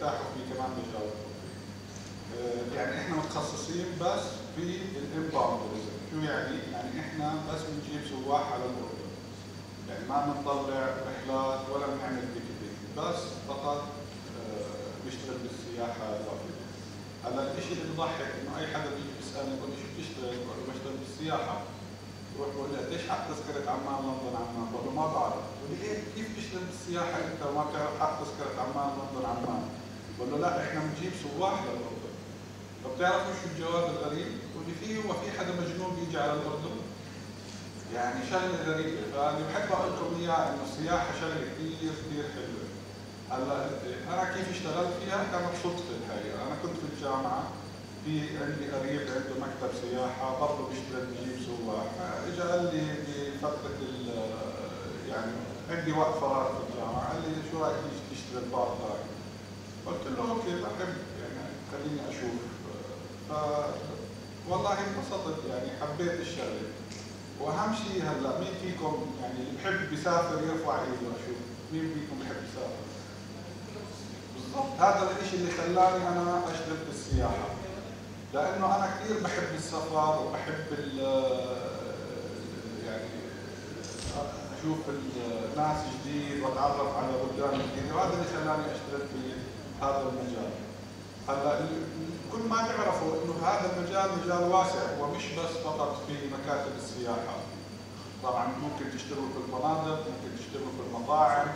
اللي بترتاحوا فيه كمان بجاوبكم آه، يعني إحنا متخصصين بس في ال inbound شو يعني؟ يعني إحنا بس بنجيب سواح على الأردن. يعني ما بنطلع رحلات ولا بنعمل ticketing بس فقط آه، بنشتغل بالسياحة الوافده هلا الشيء اللي بضحك إنه أي حدا بيجي بيسألني بقول لي شو بتشتغل؟ بقول له بشتغل بالسياحة. بروح بقول له قديش حق تذكرة عمان لندن؟ عمان؟ بقول له ما بعرف. بقول لي ليه كيف بتشتغل بالسياحة أنت وما بتعرف حق تذكرة عمان لندن؟ عمان؟ له لا إحنا بنجيب سواح للاردن فبتعرفوا شو الجواب الغريب؟ بقول لي في هو في حدا مجنون بيجي على الاردن؟ يعني شغلة غريبة. فأنا بحب أقول لكم إياها إنه السياحة شغلة كثير كثير حلوة. هلا أنا كيف اشتغلت فيها؟ كانت صدفه الحقيقة. أنا كنت في الجامعة. في عندي قريب عنده مكتب سياحة برضه بيشتغل بجيب سواح فاجى قال لي بفترة ال- يعني عندي وقت فراغ في الجامعة. قال لي شو رأيك تيجي تشتغل part time قلت له okay بحب يعني خليني أشوف. ف والله انبسطت يعني حبيت الشغله وأهم شيء هلأ مين فيكم يعني اللي بحب يسافر يرفع إيده أشوف مين فيكم بحب يسافر؟ بالضبط. هذا الشيء اللي خلاني أنا أشتغل في السياحه لأنه أنا كثير بحب السفر وبحب ال يعني أشوف الناس جديد وأتعرف على بلدان جديدة وهذا اللي خلاني أشتغل في هذا المجال. هلا كل ما تعرفوا إنه هذا المجال مجال واسع ومش بس فقط في مكاتب السياحة. طبعا ممكن تشتغلوا في المناطق ممكن تشتغلوا في المطاعم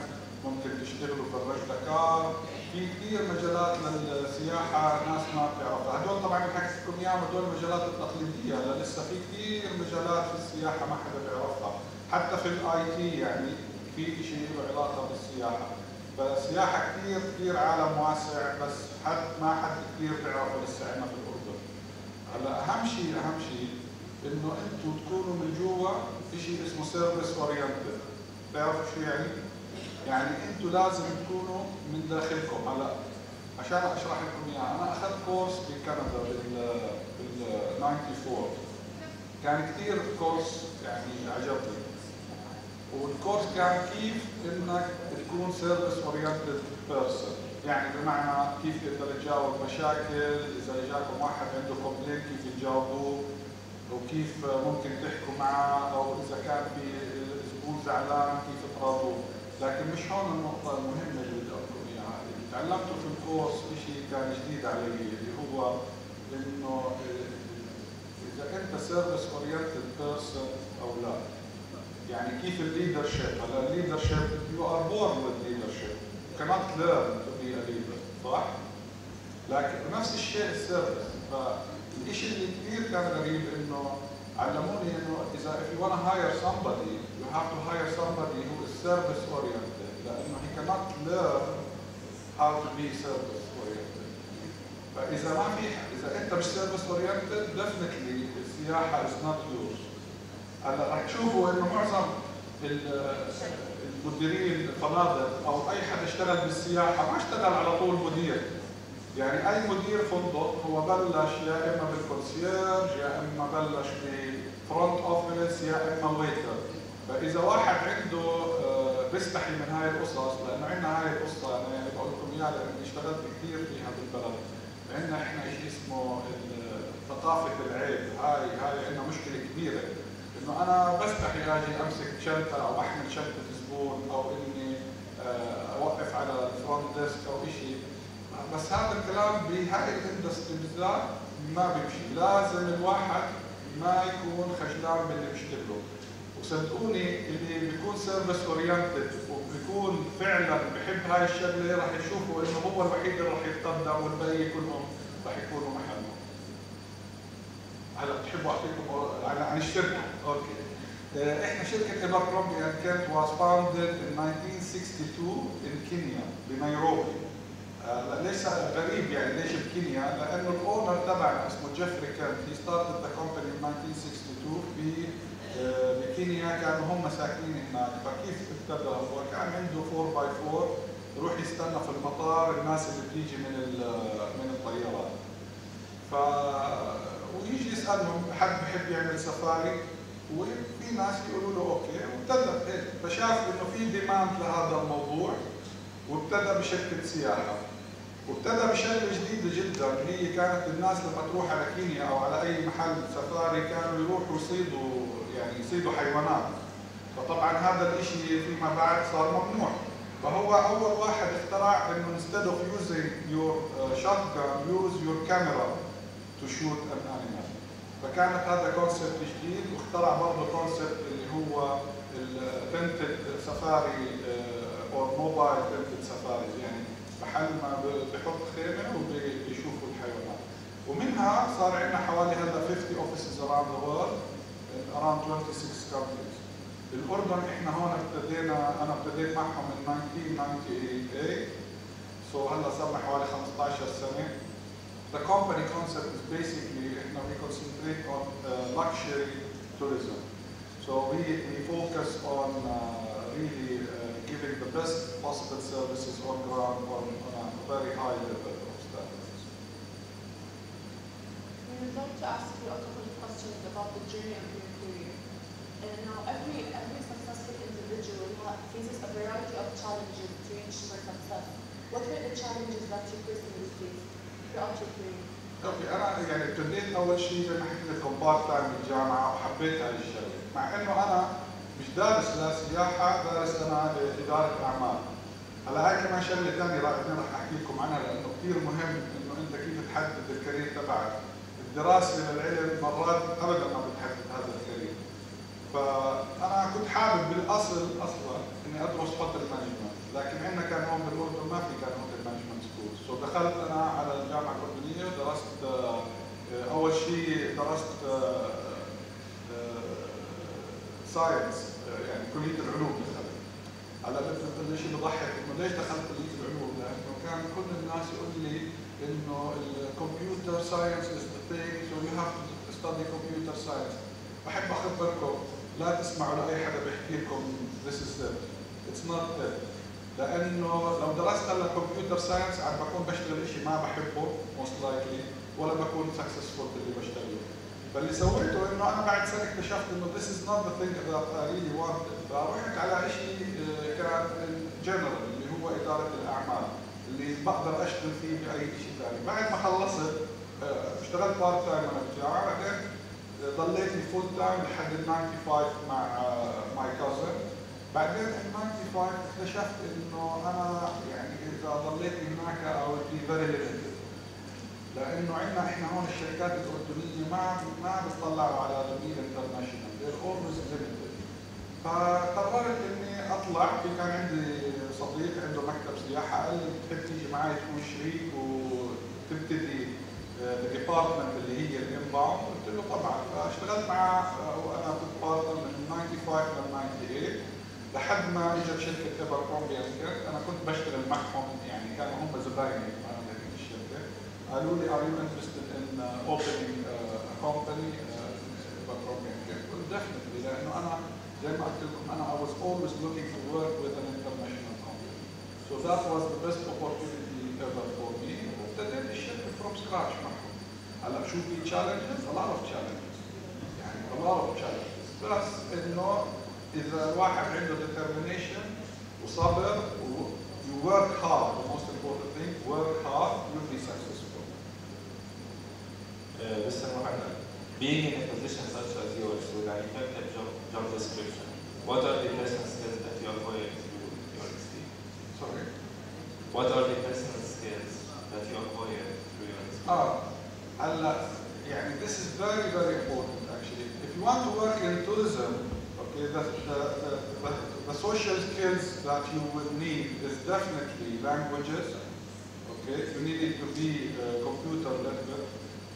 ممكن تشتغلوا في الرجلكار. في كثير مجالات للسياحة ناس ما بتعرفها. هدول طبعا حكيت لكم إياهم هدول المجالات التقليدية لسه في كثير مجالات في السياحة ما حدا بيعرفها. حتى في ال IT يعني في شيء له علاقة بالسياحة. فالسياحه كثير كثير عالم واسع بس حد ما حد كثير بيعرفه لسه عندنا في الأردن. هلا أهم شيء أهم شيء إنه أنتم تكونوا من جوا شيء اسمه service oriented بتعرفوا شو يعني؟ يعني أنتم لازم تكونوا من داخلكم. هلا عشان أشرح لكم إياها أنا أخذت course بكندا بال بال 94 كان كثير course يعني عجبني. وال course كان كيف إنك تكون service oriented person يعني بمعنى كيف تقدر تجاوب مشاكل؟ إذا إجاكم واحد عنده complain كيف تجاوبوه وكيف ممكن تحكوا معه أو إذا كان في زبون زعلان كيف تراضوه؟ لكن مش هون النقطة المهمة اللي بدي أقول إياها. اللي تعلمته في ال course شيء كان جديد علي اللي هو إنه إذا أنت service oriented person أو لا. يعني كيف الليدر شيب هلا الليدر شيب يو ار بورن وذ ليدر شيب يو كانوت ليرن تو بي ا ليدر صح؟ لكن نفس الشيء ال service فالشيء اللي كثير كان غريب إنه علموني إنه إذا if you want هاير hire يو هاف تو هاير hire هو who اورينتد service oriented لأنه he cannot learn how to be service فإذا ما في إذا أنت مش service oriented definitely السياحة is not yours. هلا رح تشوفوا إنه معظم المديرين الفنادق أو أي حدا اشتغل بالسياحة ما اشتغل على طول مدير. يعني أي مدير فندق هو بلش يا إما بال concierge يا إما بلش ب front office يا إما waiter فإذا واحد عنده بيستحي من هاي القصص لأنه عندنا هاي القصة أنا يعني بقول لكم إياها لأني اشتغلت كثير فيها بالبلد عندنا إحنا شيء اسمه ثقافة العيب. هاي هاي عندنا مشكلة كبيرة. انه أنا بستحي أجي امسك شنطه أو أحمل شنطه زبون أو إني أوقف على ال front desk أو شيء بس هذا الكلام بهاي ال industry بالذات ما بيمشي. لازم الواحد ما يكون خجلان باللي بيشتغله. وصدقوني اللي بيكون service oriented وبيكون فعلا بحب هاي الشغلة راح يشوفوا إنه هو الوحيد اللي راح يتقدم والباقي كلهم راح يكونوا محله هلا بتحبوا أعطيكم عن الشركة؟ okay uh, إحنا شركة Abercrombie & Kent was founded in 1962 in كينيا بنيروبي آه، ليس غريب يعني ليش بكينيا؟ لأنه ال owner تبعنا اسمه Geoffrey Kent he started the company ب 1962 ب بكينيا كانوا هم ساكنين هناك فكيف ابتدى هو؟ كان عنده 4 by 4 يروح يستنى في المطار الناس اللي بتيجي من من الطيارات. ف ويجي يسألهم حد بحب يعمل سفاري وفي ناس يقولوا له okay وابتدى فشاف إنه في demand لهذا الموضوع وابتدى بشركة سياحة. وابتدى بشغله جديدة جدا هي كانت الناس لما تروح على كينيا أو على أي محل سفاري كانوا يروحوا يصيدوا يعني يصيدوا حيوانات. فطبعا هذا الشيء فيما بعد صار ممنوع. فهو أول واحد اخترع إنه instead of using your uh, shotgun use your camera to shoot an animal. فكانت هذا concept جديد واخترع برضه concept اللي هو ال tented safari أو mobile tented safari يعني محل ما بحط خيمة وبيشوفوا الحيوانات. ومنها صار عندنا حوالي هلأ 50 اوفيسز the world in around 26 countries. الأردن إحنا هون ابتدينا أنا ابتديت معهم من 1998 سو هلأ صار لنا حوالي 15 سنة. the company concept is basically, you know, we concentrate on uh, luxury tourism. So we, we focus on uh, really uh, giving the best possible services on ground on, on a very high level of standards. We would like to ask you a couple of questions about the journey of your career. And now every, every successful individual faces a variety of challenges to reach for success. What were the challenges that you personally faced? أوكي أنا يعني ابتديت أول شيء زي ما حكيت لكم بارت تايم بالجامعة وحبيت هاي الشغله، مع إنه أنا مش دارس لا سياحة دارس أنا إدارة أعمال. هلا هاي كمان شغلة ثانية راح رح أحكي لكم عنها لأنه كثير مهم إنه أنت كيف تحدد ال career تبعك. الدراسة للعلم مرات ابدا ما بتحدد هذا ال career. فأنا كنت حابب بالأصل أصلا إني أدرس hotel management، لكن عندنا كان هون بالاردن ما في كان hotel management school، so دخلت أنا ودرست آه، آه، اول شيء درست science يعني كلية العلوم دخلت. هلا بت- الشيء بضحك إنه ليش دخلت كلية العلوم؟ لأنه كان كل الناس يقول لي إنه ال computer science is the thing so you have to study computer science. بحب أخبركم لا تسمعوا لأي حدا بيحكي لكم this is it. It's not it. لأنه لو درست هلا computer science عم بكون بشتغل شيء ما بحبه most likely ولا بكون successful باللي بشتغله. فاللي سويته إنه أنا بعد سنة اكتشفت إنه this is not the thing that I really wanted. فرحت على شيء آه، كان جنرال اللي هو إدارة الأعمال اللي بقدر أشتغل فيه بأي شيء ثاني. بعد ما خلصت آه، اشتغلت part time وأنا بالجامعة بعدين ضليت لي full time لحد ال 95 مع my cousin بعدين ال 95 اكتشفت إنه أنا يعني إذا ضليت هناك be very limited لأنه عندنا إحنا هون الشركات الاردنيه ما ما بتطلعوا على be international they're limited. فقررت إني أطلع. في كان عندي صديق عنده مكتب سياحة قال لي بتحب تيجي معي تكون شريك وتبتدي ال department اللي هي ال inbound قلت له طبعا. فاشتغلت معه آه، وأنا كنت partner من 95 ل 98 لحد ما اجت شركة Abercrombie أنا كنت بشتغل معهم يعني كانوا هم زبايني معنا في الشركة. قالوا لي are you interested in opening company Abercrombie قلت definitely لأنه أنا زي ما قلت لكم أنا I was always looking for work with an international company so that was the best opportunity ever for me وابتديت الشركة from scratch معهم. هلا شو في challenges؟ a lot of challenges يعني a lot of challenges بس إنه اذا الواحد عنده determination وصبر و you work hard the most important thing work hard you'll be successful Uh, Mr. Mohammed, being in a position such as yours with an effective job, job description, what are the personal skills that you acquired through your experience? sorry What are the personal skills that you acquired through your experience? اه هلا يعني this is very very important actually if you want to work in tourism okay the the, the, the, social skills that you will need is definitely languages okay? You need it to be uh, computer literate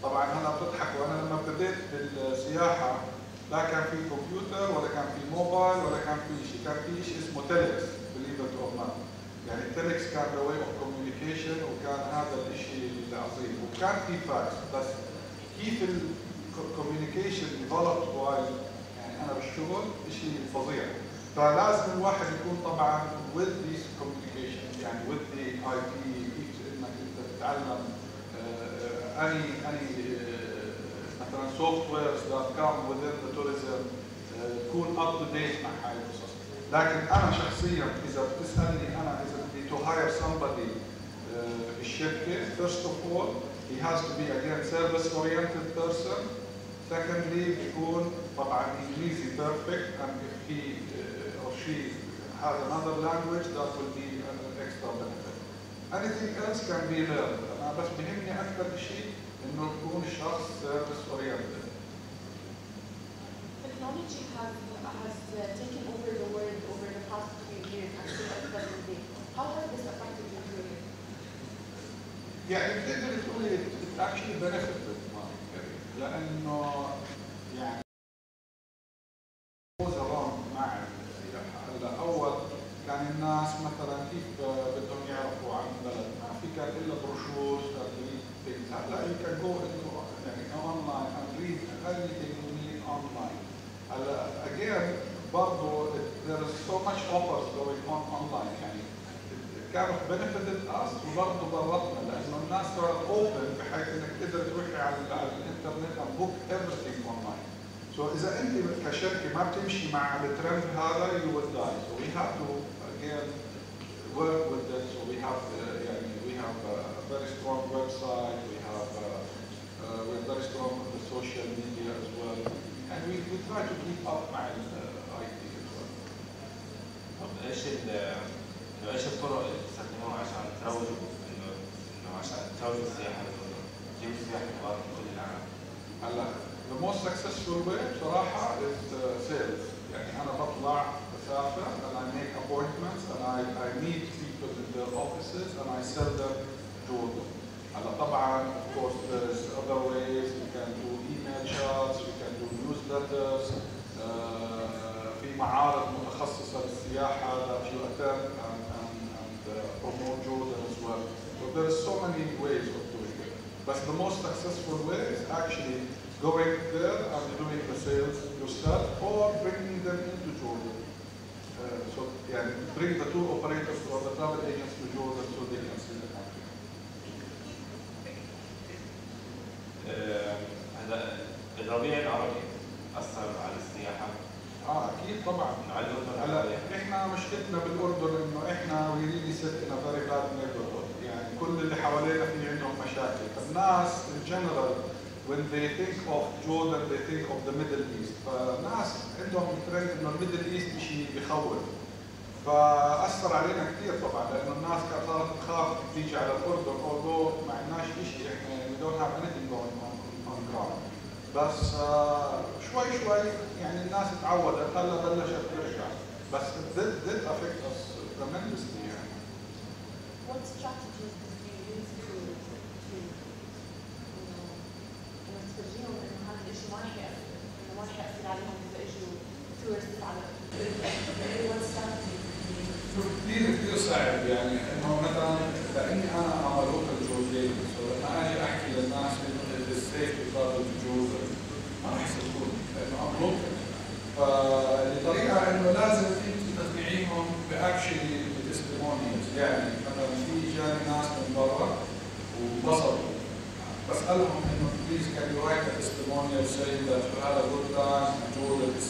طبعا هلا بتضحكوا أنا لما ابتديت بالسياحة لا كان في كمبيوتر ولا كان في موبايل ولا كان في شيء كان في شيء اسمه telex believe it or not. يعني ال telex كان the way of communication وكان هذا الشيء العظيم. وكان في فاكس بس كيف ال communication while يعني أنا بالشغل شيء فظيع. فلازم الواحد يكون طبعا with this communication يعني with the IP إنك أنت تتعلم آه، اني اني آه، مثلا softwares that come within the tourism آه، تكون up to date مع هاي القصص. لكن أنا شخصيا إذا بتسألني أنا إذا بدي to hire somebody بالشركة first of all he has to be again service oriented person. Secondly بيكون طبعا انجليزي perfect and if he uh, or she has another language that will be an extra benefit anything else can be learned أنا بس بهمني أكثر شيء انه يكون الشخص service oriented Technology has, has uh, taken over the world over the past few years and still at present day. How has this affected your career? يعني بتقدر تقولي it actually benefited لأنه يعني goes along مع السياحه هلا اول كان الناس مثلا كيف بدهم يعرفوا عن البلد ما في كان الا بروشور things هلا you can go into يعني online and read anything you need online هلا again برضه there is so much offers going on online يعني كانت benefited us وبرضه ضرتنا لأنه الناس صارت open بحيث انك تقدر تروحي على, الانترنت and book everything online. So اذا انت كشركه ما بتمشي مع الترند هذا you will die. So we have to again work with this. So we have uh, يعني we have a very strong website. We have uh, uh, we're very strong on the social media as well. And we, we try to keep up مع ال uh, IT as well. طب إيش إيش الطرق اللي بتستخدموها عشان تروجوا انه عشان تروجوا السياحه للأردن؟ تجيبوا السياح من الأردن من كل العالم هلا the most successful way بصراحة is uh, sales يعني أنا بطلع بسافر and I make appointments and I, I meet people in their offices and I sell them Jordan. هلا طبعا of course there is other ways we can do email shots, we can do newsletters, uh, في معارض متخصصة للسياحة that you attend and, and, and uh, promote Jordan as well. So there are so many ways of doing it. But the most successful way is actually going there and doing the sales yourself or bringing them into Jordan. Uh, so yeah, bring the tour operators or the travel agents to Jordan so they can see the country. آه، هلا الربيع العربي اثر على السياحه آه أكيد طبعا. هلا إحنا مشكلتنا بالأردن إنه إحنا in a very bad neighborhood يعني كل اللي حوالينا في عندهم مشاكل. فالناس in general when they think of Jordan they think of the Middle East. فالناس عندهم ترند إنه ال Middle East شيء بخوف. فأثر علينا كثير طبعا لأنه الناس كانت صارت تخاف تيجي على الأردن although ما عندناش شيء إحنا we don't have anything going on on ground بس آه، شوي شوي يعني الناس تعودت هلا بلشت ترجع بس it did, did affect us tremendously يعني. What strategies did you use to, to إنه إنه تفرجيهم إنه هذا الشيء ما رح يأثر إنه ما رح يأثر عليهم إذا إجوا tourists على What strategy did you use? كثير كثير صعب يعني. إنه مثلا لاني أنا ام لوكال جوزين لما أجي احكي للناس انه السيف يفضل جوزر ما راح يصدقوني لأنه ام لوكال فالطريقة إنه لازم انت تقنعيهم بأكشلي بالتستمونيز يعني مثلا في جاني ناس من برا وانبسطوا. بسألهم إنه بليز كان يو رايت testimonial saying that you had a good time and Jordan is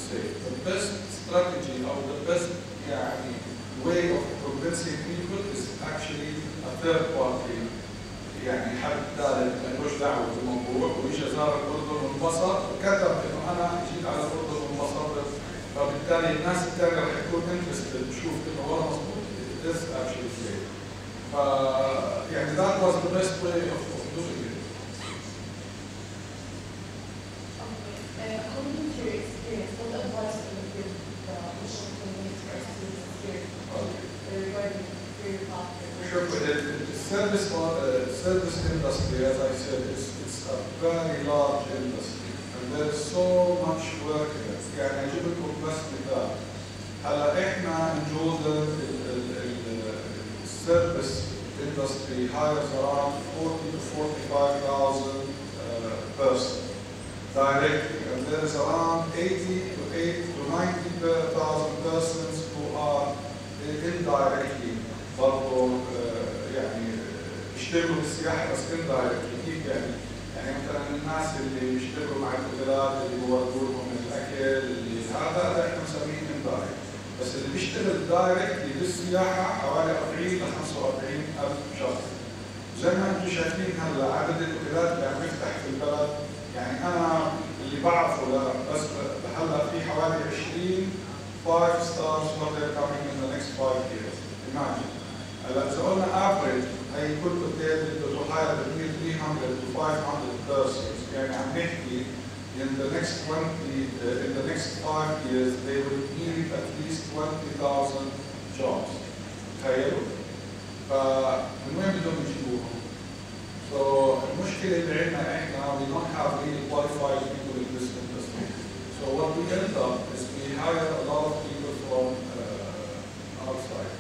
فبالتالي الناس الثانيه رح تكون انترستد تشوف انه والله مضبوط it is actually safe. ف يعني that was the best way of, of doing it. Okay. Uh, according to your experience, what advice do you give the mission community or students here uh, regarding career path? Sure, but the, the service, uh, service industry, as I said, is it's a very large industry, and there's so much work in it. يعني أجيب لكم بس مثال. هلا ال- ال- السيرفيس industry hires around 40 to 45,000 uh, persons directly, and there is around 80 to 80 to 90,000 persons who are indirectly برضه آه، يعني يشتغلوا بالسياحة بس indirectly كيف يعني؟ يعني مثلا الناس اللي بيشتغلوا مع الاوتيلات اللي الاكل اللي هذا إحنا بنسميه indirect بس اللي بيشتغل direct بالسياحه حوالي 40 ل 45 ألف شخص. زي ما أنتم شايفين هلا عدد الأوتيلات اللي عم يفتح في البلد يعني أنا اللي بعرفه بس هلا في حوالي 20 5 stars hotel coming in the next 5 years. Imagine. هلا إذا قلنا average هي كل اوتيل بده between 300 to 500 persons. يعني عم نحكي in the next 20 uh, in the next 5 years they will need at least 20,000 jobs تخيلوا فمن وين بدهم يجيبوهم؟ So المشكلة اللي عندنا احنا we don't have really qualified people in this industry. So what we end up is we hire a lot of people from uh, outside.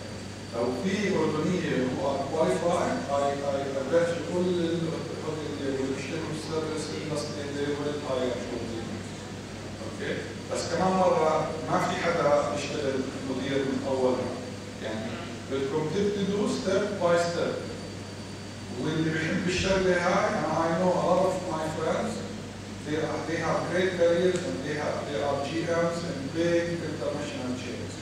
لو في أردنية who are qualified, I, I, I bet you كل الحد اللي بيشتغلوا في السيرفيس industry hire shortly. okay؟ بس كمان مرة ما في حدا بيشتغل مدير من أولها. يعني بدكم تبتدوا step by step. واللي بيحب الشغله هاي أنا I know a lot of my friends they, are, they have great careers and they have they are GMs in big international chains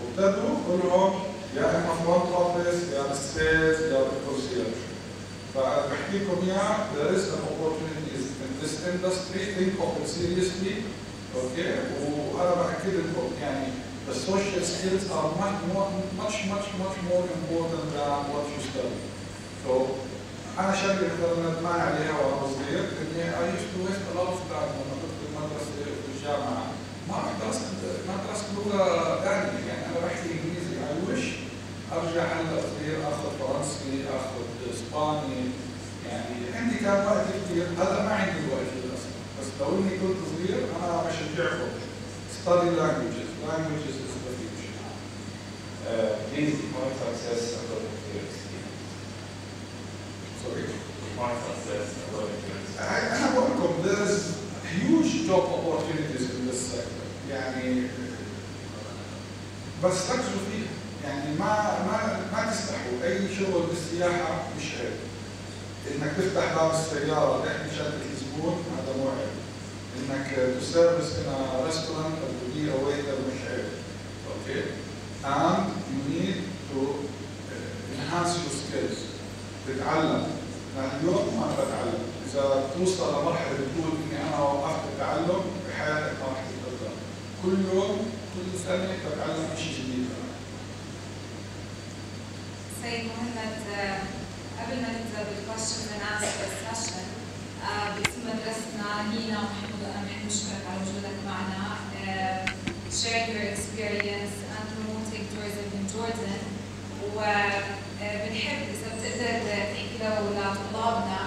وابتدوا كلهم يا اما front office يا بال sales يا بال concierge فبحكي لكم اياه there is an opportunities in this industry think of it seriously okay وأنا باكد لكم يعني the social skills are much more much much much more important than what you study. So أنا شغله مثلا ندمان عليها وأنا صغير إني I used to waste a lot of time لما كنت في المدرسة في الجامعة. ما رحت درست ما درست لغة ثانية يعني أنا بحكي إنجليزي اي وش أرجع هلأ صغير أخذ فرنسي أخذ إسباني. يعني عندي كان وقت كثير هلا ما عندي وقت للاسف بس لو إني كنت صغير أنا بشجعكم ستادي لانجوجز لانجوجز از ذا فيوتشر بليز ديفاين سكسس أنا بقول لكم is huge job opportunities in this sector. يعني uh, بس ركزوا فيها. يعني ما ما ما تستحوا. أي شغل بالسياحة مش عيب إنك تفتح باب السيارة تحكي شغله الزبون هذا مو عيب انك a restaurant or to be a waiter مش عيب أوكي you need to uh, enhance your skills. تتعلم. أنا اليوم ما بتعلم إذا توصل لمرحلة بتقول إني أنا وقفت التعلم بحياتك ما رح تتقدم كل يوم كل سنه بتعلم شيء جديد. سيد مهند قبل ما نبدا بالكويشنز اند انسر سيشن باسم مدرستنا نينا ومحمود وانا بنحب نشكرك على وجودك معنا آه، sharing your experience and promoting tourism in Jordan وبنحب اذا بتقدر تحكي له لطلابنا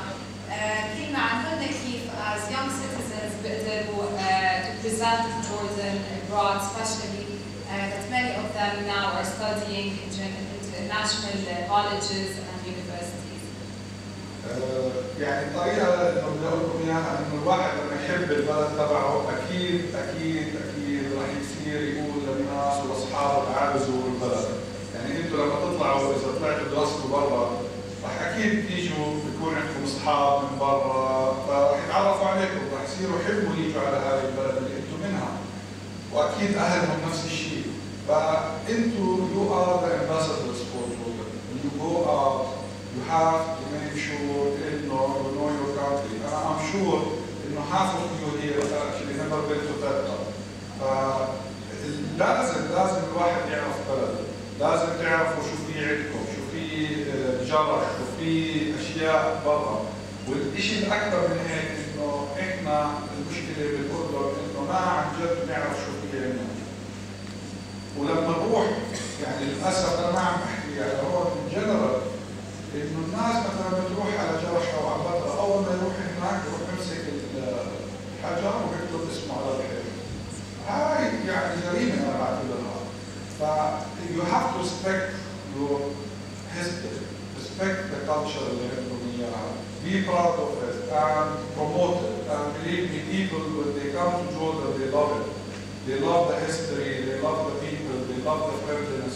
آه، كلمه عنكم كيف as young citizens بيقدروا uh, to present Jordan abroad especially uh, that many of them now are studying in gen- international uh, colleges and universities. آه، يعني الطريقة اللي بدي أقول لكم إياها إنه الواحد لما يحب البلد تبعه أكيد أكيد أكيد راح يصير يقول للناس وأصحابه تعالوا زوروا البلد، يعني أنتم لما تطلعوا إذا طلعتوا درستوا برا راح أكيد تيجوا بيكون عندكم أصحاب من برا فراح يتعرفوا عليكم راح يصيروا يحبوا يجوا على هذه البلد اللي أنتم منها. وأكيد أهلهم نفس الشيء. are the ambassadors for Jordan. When you go out you have to make sure you know, you know your country. And I'm sure انه half of you here actually never been to Turkey. فلازم لازم الواحد يعرف بلده، لازم تعرفوا شو في عندكم، شو في جرح، شو في اشياء برا. والشيء الاكثر من هيك إنه إحنا المشكلة بالاردن إنه ما عن جد نعرف شو في عندنا. ولما نروح يعني للأسف أنا ما عم بحكي يعني هون جنرال انه الناس مثلا بتروح على جرح أو على بطل اول ما يروح هناك يروح يمسك الحجر ويكتب اسمه على الحجر. هاي يعني جريمه أنا بعتبرها. ف you have to respect your history, respect the culture اللي عندكم اياها. Be proud of it and promote it. And believe me, people when they come to Jordan, they love it. They love the history, they love the people, they love the friendliness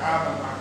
Dava na